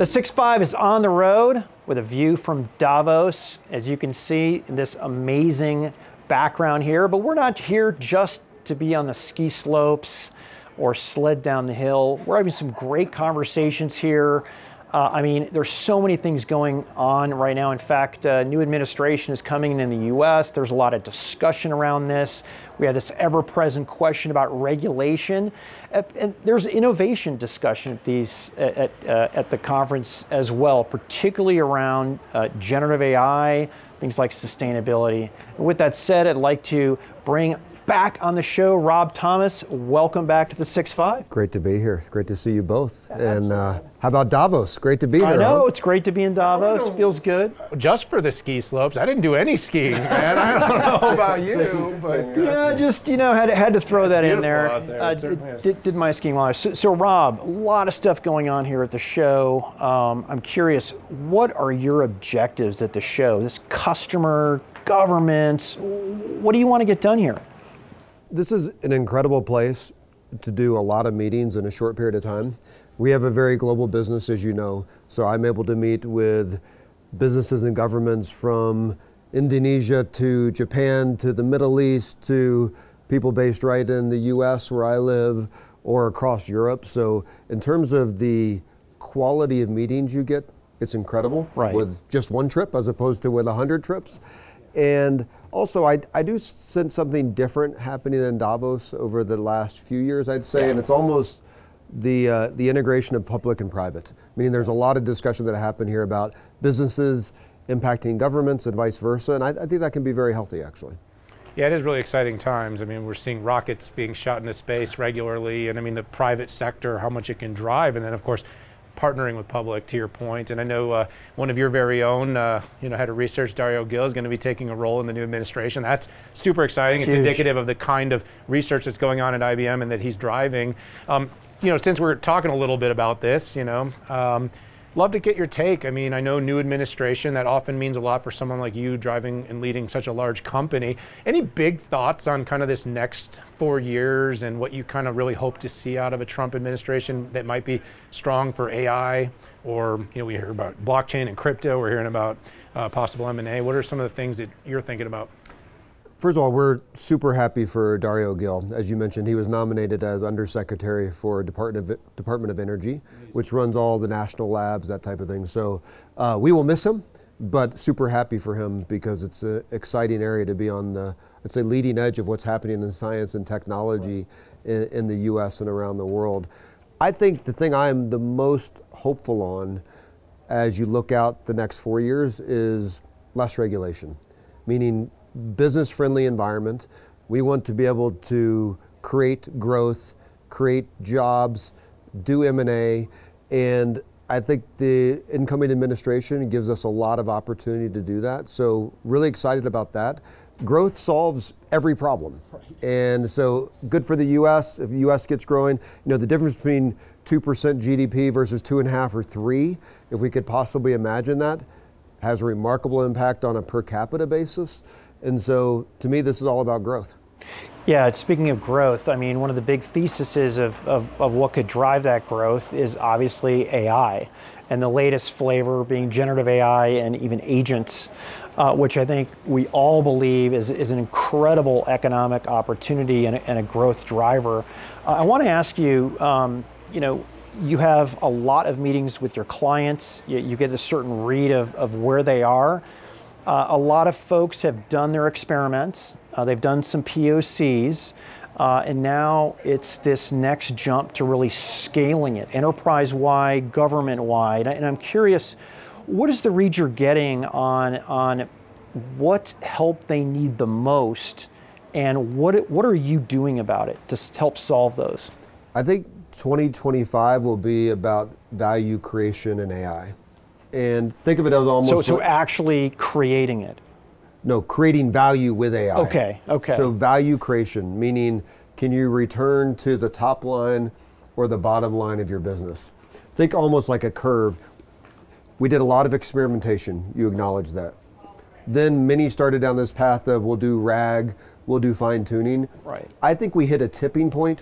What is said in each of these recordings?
The 6.5 is on the road with a view from Davos. As you can see, this amazing background here, but we're not here just to be on the ski slopes or sled down the hill. We're having some great conversations here uh, I mean, there's so many things going on right now. In fact, uh, new administration is coming in the U.S. There's a lot of discussion around this. We have this ever-present question about regulation, uh, and there's innovation discussion at these at uh, at the conference as well, particularly around uh, generative AI, things like sustainability. And with that said, I'd like to bring back on the show. Rob Thomas, welcome back to the 6-5. Great to be here. Great to see you both. And uh, how about Davos? Great to be here. I know, huh? it's great to be in Davos. Feels good. Just for the ski slopes. I didn't do any skiing, man. I don't know about you, but. Yeah, just, you know, had, had to throw that in there. there. Uh, did, did, my skiing while so, so, Rob, a lot of stuff going on here at the show. Um, I'm curious, what are your objectives at the show? This customer, governments, what do you want to get done here? This is an incredible place to do a lot of meetings in a short period of time. We have a very global business, as you know, so I'm able to meet with businesses and governments from Indonesia to Japan to the Middle East to people based right in the US where I live or across Europe. So, in terms of the quality of meetings you get, it's incredible right. with just one trip as opposed to with 100 trips. And also, I, I do sense something different happening in Davos over the last few years, I'd say, yeah. and it's almost the, uh, the integration of public and private. Meaning there's a lot of discussion that happened here about businesses impacting governments and vice versa, and I, I think that can be very healthy, actually. Yeah, it is really exciting times. I mean, we're seeing rockets being shot into space regularly, and I mean, the private sector, how much it can drive, and then, of course, partnering with public to your point. And I know uh, one of your very own, uh, you know, head of research, Dario Gil, is going to be taking a role in the new administration. That's super exciting. Huge. It's indicative of the kind of research that's going on at IBM and that he's driving. Um, you know, since we're talking a little bit about this, you know, um, love to get your take. I mean, I know new administration, that often means a lot for someone like you driving and leading such a large company. Any big thoughts on kind of this next four years and what you kind of really hope to see out of a Trump administration that might be strong for AI? Or, you know, we hear about blockchain and crypto, we're hearing about uh, possible M&A. What are some of the things that you're thinking about? First of all, we're super happy for Dario Gil. As you mentioned, he was nominated as Undersecretary for Department of, Department of Energy, which runs all the national labs, that type of thing. So uh, we will miss him, but super happy for him because it's an exciting area to be on the, I'd say, leading edge of what's happening in science and technology in, in the U.S. and around the world. I think the thing I'm the most hopeful on as you look out the next four years is less regulation, meaning business friendly environment. We want to be able to create growth, create jobs, do M&A, and I think the incoming administration gives us a lot of opportunity to do that. So really excited about that. Growth solves every problem. And so good for the US if the US gets growing. You know, the difference between 2% GDP versus two and a half or three, if we could possibly imagine that, has a remarkable impact on a per capita basis. And so to me, this is all about growth. Yeah, speaking of growth, I mean, one of the big theses of, of, of, what could drive that growth is obviously AI, and the latest flavor being generative AI and even agents, uh, which I think we all believe is, is an incredible economic opportunity and a, and a growth driver. Uh, I want to ask you, um, you know, you have a lot of meetings with your clients, you, you get a certain read of, of where they are. Uh, a lot of folks have done their experiments. Uh, they've done some POCs. Uh, and now it's this next jump to really scaling it, enterprise-wide, government-wide. And I'm curious, what is the read you're getting on, on what help they need the most and what, what are you doing about it to help solve those? I think 2025 will be about value creation and AI and think of it as almost. So, so like, actually creating it. No, creating value with AI. Okay, okay. So value creation, meaning can you return to the top line or the bottom line of your business? Think almost like a curve. We did a lot of experimentation. You acknowledge that. Then many started down this path of we'll do RAG, we'll do fine tuning. Right. I think we hit a tipping point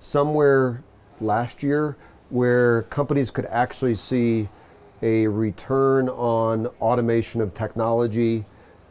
somewhere last year where companies could actually see a return on automation of technology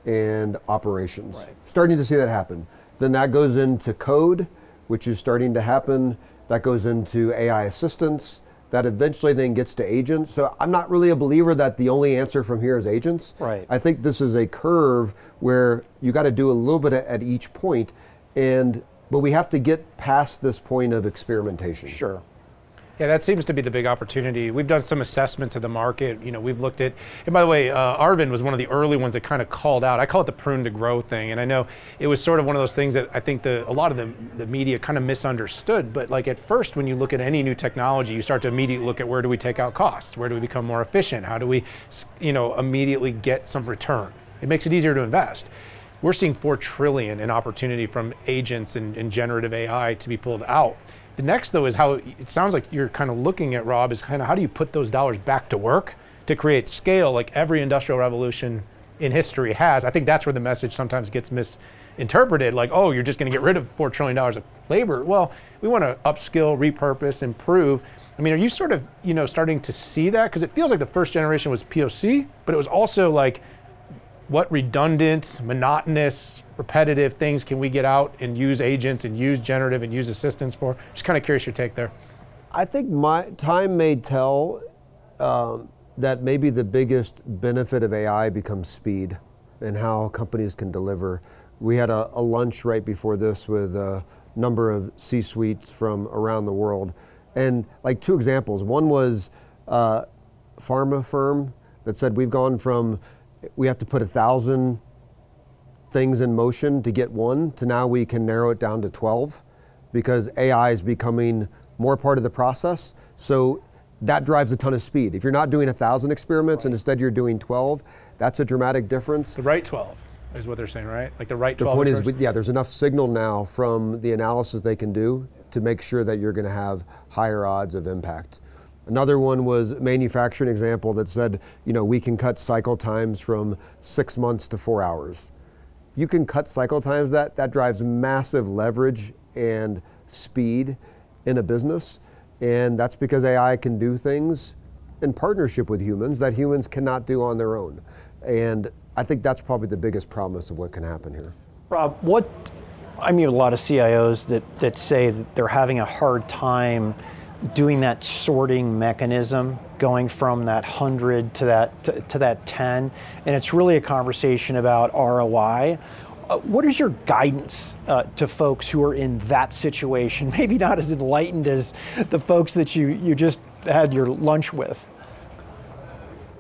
and operations. Right. Starting to see that happen. Then that goes into code, which is starting to happen. That goes into AI assistance. That eventually then gets to agents. So I'm not really a believer that the only answer from here is agents. Right. I think this is a curve where you got to do a little bit at each point, and but we have to get past this point of experimentation. Sure. Yeah, that seems to be the big opportunity. We've done some assessments of the market. You know, we've looked at, and by the way, uh, Arvind was one of the early ones that kind of called out. I call it the prune to grow thing, and I know it was sort of one of those things that I think the a lot of the the media kind of misunderstood. But like at first, when you look at any new technology, you start to immediately look at where do we take out costs, where do we become more efficient, how do we, you know, immediately get some return. It makes it easier to invest. We're seeing four trillion in opportunity from agents and, and generative AI to be pulled out. The next, though, is how it sounds like you're kind of looking at, Rob, is kind of how do you put those dollars back to work to create scale like every industrial revolution in history has? I think that's where the message sometimes gets misinterpreted like, oh, you're just going to get rid of $4 trillion of labor. Well, we want to upskill, repurpose, improve. I mean, are you sort of, you know, starting to see that? Because it feels like the first generation was POC, but it was also like, what redundant, monotonous, repetitive things can we get out and use agents and use generative and use assistants for? Just kind of curious your take there. I think my time may tell um, that maybe the biggest benefit of AI becomes speed and how companies can deliver. We had a, a lunch right before this with a number of C-suites from around the world, and like two examples. One was uh, a pharma firm that said we've gone from we have to put a thousand things in motion to get one to now we can narrow it down to 12 because AI is becoming more part of the process. So that drives a ton of speed. If you're not doing a thousand experiments and instead you're doing 12, that's a dramatic difference. The right 12 is what they're saying, right? Like the right The 12. point is, yeah, there's enough signal now from the analysis they can do to make sure that you're going to have higher odds of impact. Another one was a manufacturing example that said, you know, we can cut cycle times from six months to four hours. You can cut cycle times. That that drives massive leverage and speed in a business, and that's because AI can do things in partnership with humans that humans cannot do on their own. And I think that's probably the biggest promise of what can happen here. Rob, what I meet a lot of CIOs that, that say that they're having a hard time doing that sorting mechanism, going from that 100 to that to, to that 10, and it's really a conversation about ROI. Uh, what is your guidance uh, to folks who are in that situation? Maybe not as enlightened as the folks that you, you just had your lunch with.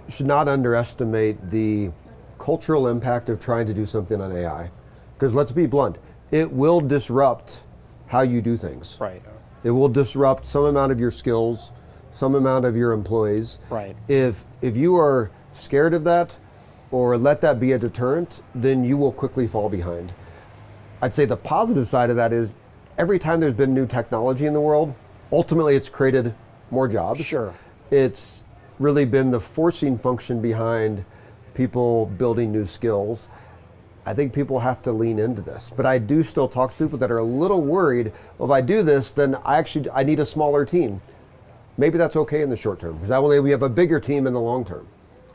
You should not underestimate the cultural impact of trying to do something on AI. Because let's be blunt, it will disrupt how you do things. Right. It will disrupt some amount of your skills, some amount of your employees. Right. If if you are scared of that or let that be a deterrent, then you will quickly fall behind. I'd say the positive side of that is every time there's been new technology in the world, ultimately it's created more jobs. Sure. It's really been the forcing function behind people building new skills. I think people have to lean into this. But I do still talk to people that are a little worried, well, if I do this, then I actually I need a smaller team. Maybe that's okay in the short term, because that way we have a bigger team in the long term.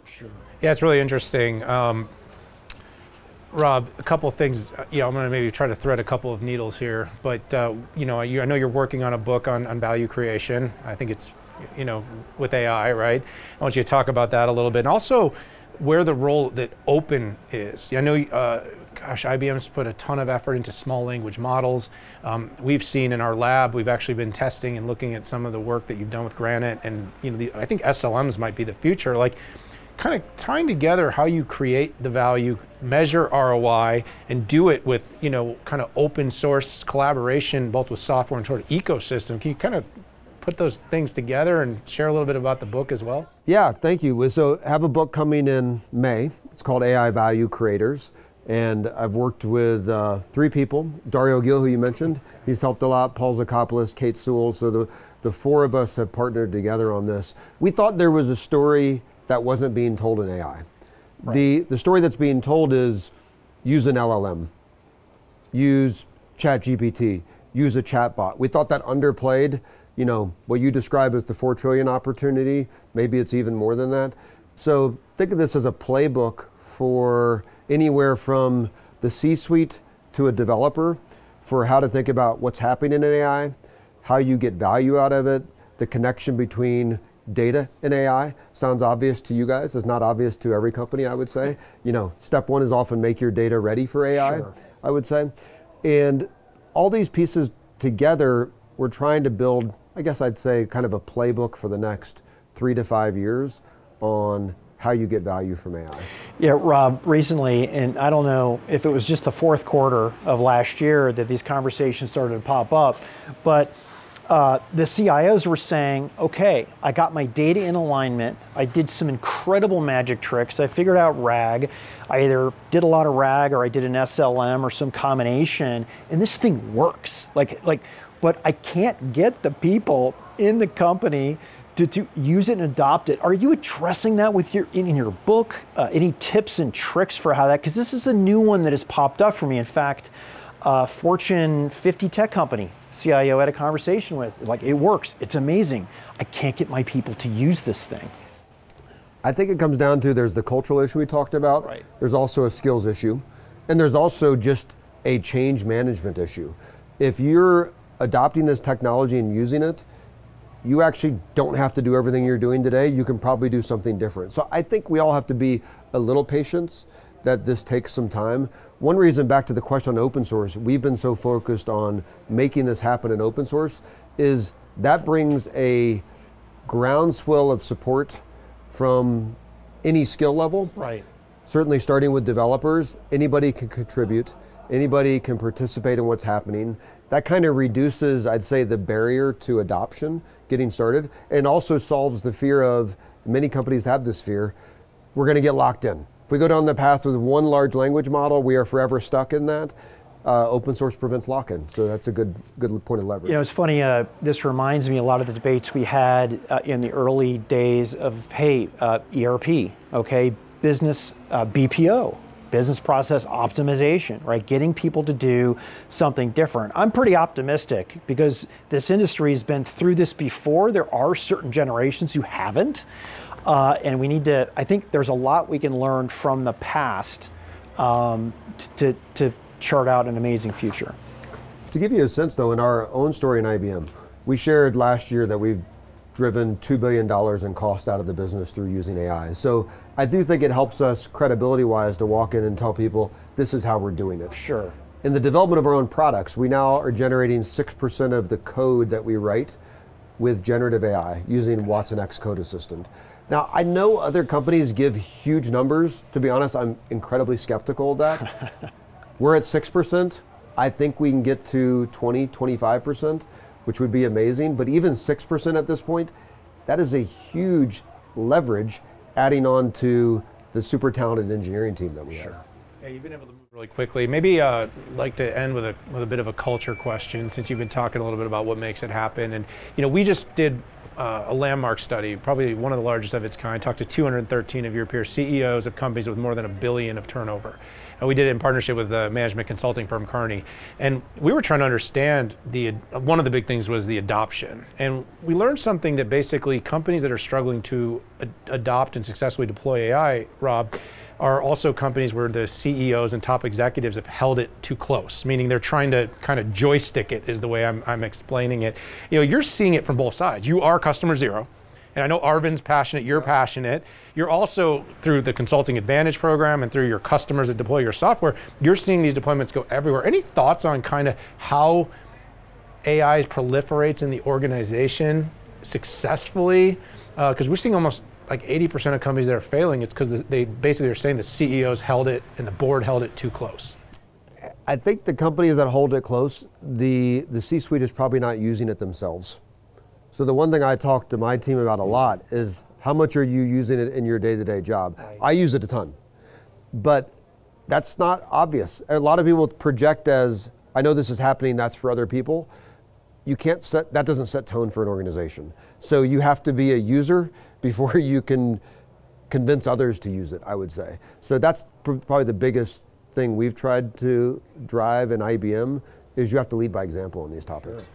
Sure. Yeah, it's really interesting. Um, Rob, a couple of things. uh, You know, I'm going to maybe try to thread a couple of needles here, but uh, you know, you, I know you're working on a book on, on value creation. I think it's, you know, with AI, right? I want you to talk about that a little bit, and also where the role that open is. I know, uh, gosh, IBM's put a ton of effort into small language models. Um, we've seen in our lab, we've actually been testing and looking at some of the work that you've done with Granite, and you know, the, I think SLMs might be the future. Like kind of tying together how you create the value, measure ROI, and do it with you know kind of open source collaboration, both with software and sort of ecosystem. Can you kind of put those things together and share a little bit about the book as well? Yeah, thank you. So I have a book coming in May. It's called AI Value Creators. And I've worked with uh, three people. Dario Gil, who you mentioned, he's helped a lot. Paul Zikopoulos, Kate Soule. So the, the four of us have partnered together on this. We thought there was a story that wasn't being told in AI. The, the story that's being told is use an LLM, use ChatGPT, use a chatbot. We thought that underplayed you know, what you describe as the 4 trillion opportunity, maybe it's even more than that. So think of this as a playbook for anywhere from the C-suite to a developer for how to think about what's happening in AI, how you get value out of it, the connection between data and AI sounds obvious to you guys. It's not obvious to every company, I would say. You know, step one is often make your data ready for AI, sure. I would say. And all these pieces together, we're trying to build, I guess I'd say, kind of a playbook for the next three to five years on how you get value from AI. Yeah, Rob, recently, and I don't know if it was just the fourth quarter of last year that these conversations started to pop up, but uh, the CIOs were saying, okay, I got my data in alignment. I did some incredible magic tricks. I figured out RAG. I either did a lot of RAG or I did an SLM or some combination, and this thing works. Like, like, but I can't get the people in the company to, to use it and adopt it. Are you addressing that with your in, in your book? Uh, any tips and tricks for how that? Because this is a new one that has popped up for me. In fact, uh, Fortune 50 tech company CIO had a conversation with. Like, it works, it's amazing. I can't get my people to use this thing. I think it comes down to there's the cultural issue we talked about. Right. There's also a skills issue, and there's also just a change management issue. If you're adopting this technology and using it, you actually don't have to do everything you're doing today. You can probably do something different. So I think we all have to be a little patient that this takes some time. One reason, back to the question on open source, we've been so focused on making this happen in open source, is that brings a groundswell of support from any skill level. Right. Certainly starting with developers, anybody can contribute, anybody can participate in what's happening. That kind of reduces, I'd say, the barrier to adoption, getting started, and also solves the fear of, many companies have this fear, we're going to get locked in if we go down the path with one large language model, we are forever stuck in that. Uh, open source prevents lock-in, so that's a good good point of leverage. You know, it's funny. Uh, this reminds me a lot of the debates we had uh, in the early days of hey, uh, ERP, okay, business uh, BPO, business process optimization, right? Getting people to do something different. I'm pretty optimistic because this industry has been through this before. There are certain generations who haven't. Uh, and we need to, I think there's a lot we can learn from the past um, to, to chart out an amazing future. To give you a sense though, in our own story in IBM, we shared last year that we've driven $2 billion in cost out of the business through using AI. So I do think it helps us credibility wise to walk in and tell people this is how we're doing it. Sure. In the development of our own products, we now are generating 6% of the code that we write with generative AI using watsonx Code Assistant. Now, I know other companies give huge numbers. To be honest, I'm incredibly skeptical of that. We're at 6%. I think we can get to 20, 25%, which would be amazing. But even 6% at this point, that is a huge leverage adding on to the super talented engineering team that we sure. have. Yeah, you've been able to move really quickly. Maybe uh, like to end with a with a bit of a culture question, since you've been talking a little bit about what makes it happen. And you know, we just did uh, a landmark study, probably one of the largest of its kind, talked to 213 of your peer CEOs of companies with more than a billion of turnover. And we did it in partnership with the management consulting firm Kearney. And we were trying to understand the, one of the big things was the adoption. And we learned something that basically companies that are struggling to ad- adopt and successfully deploy AI, Rob, are also companies where the CEOs and top executives have held it too close, meaning they're trying to kind of joystick it, is the way I'm, I'm explaining it. You know, you're seeing it from both sides. You are customer zero. And I know Arvind's passionate, you're passionate. You're also, through the Consulting Advantage program and through your customers that deploy your software, you're seeing these deployments go everywhere. Any thoughts on kind of how AI proliferates in the organization successfully? Because uh, we're seeing almost like 80% of companies that are failing, it's because they basically are saying the CEOs held it and the board held it too close. I think the companies that hold it close, the, the C suite is probably not using it themselves. So, the one thing I talk to my team about a lot is how much are you using it in your day to day job? Right. I use it a ton. But that's not obvious. A lot of people project as, I know this is happening, that's for other people. You can't set, that doesn't set tone for an organization. So, you have to be a user before you can convince others to use it, I would say. So that's pr- probably the biggest thing we've tried to drive in IBM is you have to lead by example on these topics. Sure.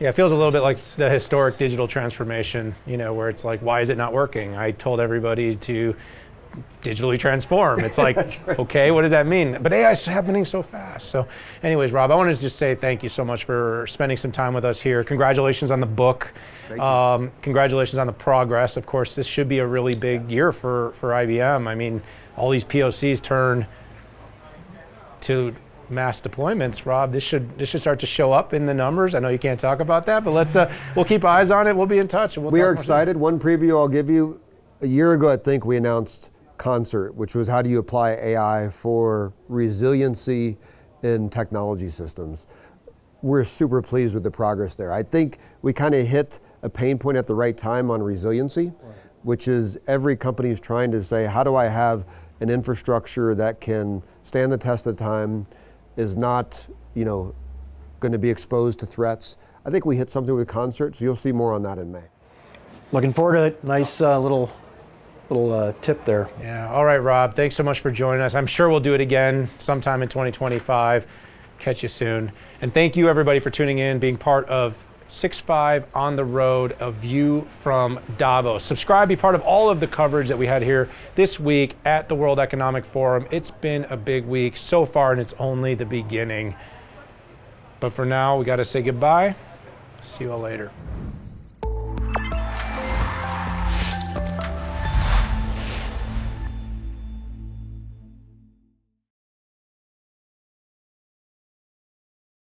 Yeah, it feels a little bit like the historic digital transformation, you know, where it's like, why is it not working? I told everybody to digitally transform. It's like, right. okay, what does that mean? But AI is happening so fast. So, anyways, Rob, I wanted to just say thank you so much for spending some time with us here. Congratulations on the book. Um, congratulations on the progress. Of course, this should be a really big year for, for IBM. I mean, all these POCs turn to mass deployments, Rob, this should this should start to show up in the numbers. I know you can't talk about that, but let's uh, we'll keep eyes on it. We'll be in touch. We'll we are excited. One preview I'll give you. A year ago, I think we announced Concert, which was how do you apply AI for resiliency in technology systems. We're super pleased with the progress there. I think we kind of hit a pain point at the right time on resiliency, right. which is every company is trying to say, how do I have an infrastructure that can stand the test of time, is not, you know, going to be exposed to threats. I think we hit something with concerts. So you'll see more on that in May. Looking forward to it. Nice uh, little little uh, tip there. Yeah. All right, Rob. Thanks so much for joining us. I'm sure we'll do it again sometime in 2025. Catch you soon. And thank you everybody for tuning in, being part of 6.5 on the road, a view from Davos. Subscribe, be part of all of the coverage that we had here this week at the World Economic Forum. It's been a big week so far, and it's only the beginning. But for now, we got to say goodbye. See you all later.